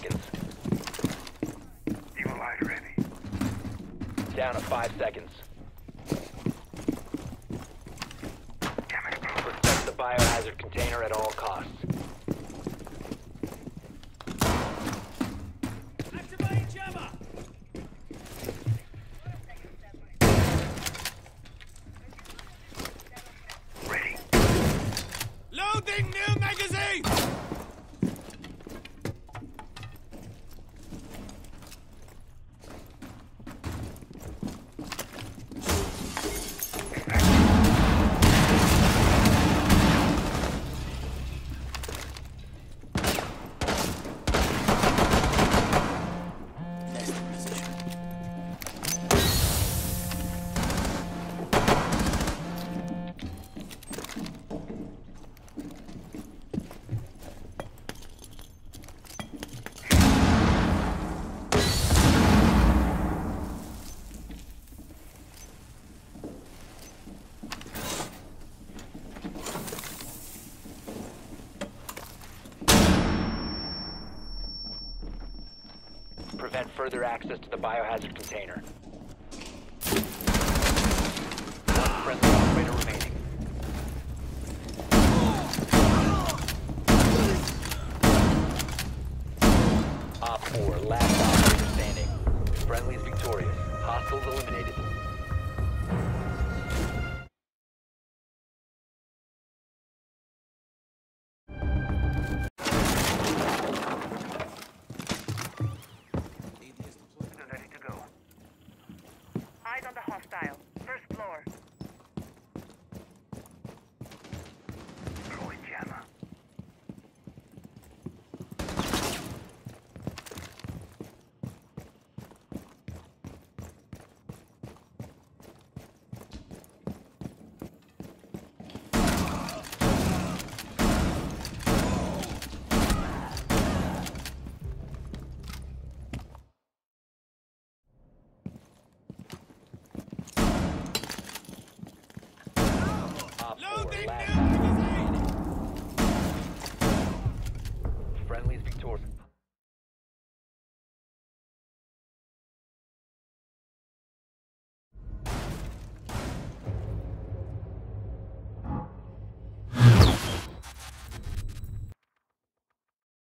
seconds. Evil light ready. Down to five seconds. Protect the biohazard container at all costs. Loading new magazine! Prevent further access to the biohazard container. One friendly operator remaining. Op 4, last operator standing. Friendly's victorious. Hostiles eliminated.